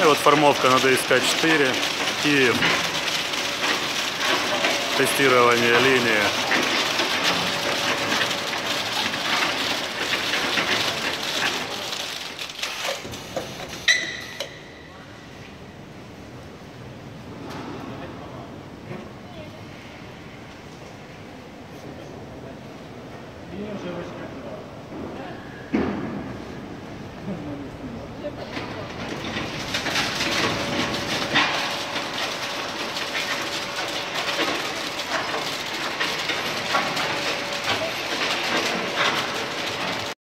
И вот формовка на ДСК-4, и тестирование линии. Thank.